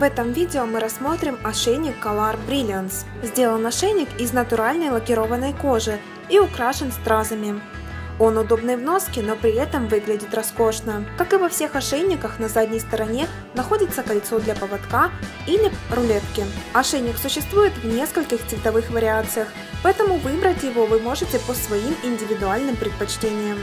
В этом видео мы рассмотрим ошейник Color Brilliance. Сделан ошейник из натуральной лакированной кожи и украшен стразами. Он удобный в носке, но при этом выглядит роскошно. Как и во всех ошейниках, на задней стороне находится кольцо для поводка или рулетки. Ошейник существует в нескольких цветовых вариациях, поэтому выбрать его вы можете по своим индивидуальным предпочтениям.